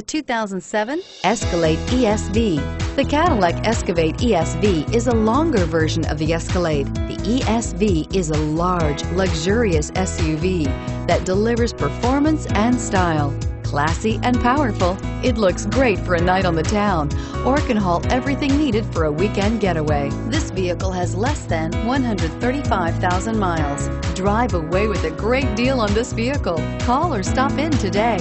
The 2007 Escalade ESV. The Cadillac Escalade ESV is a longer version of the Escalade. The ESV is a large, luxurious SUV that delivers performance and style. Classy and powerful, it looks great for a night on the town or can haul everything needed for a weekend getaway. This vehicle has less than 135,000 miles. Drive away with a great deal on this vehicle. Call or stop in today.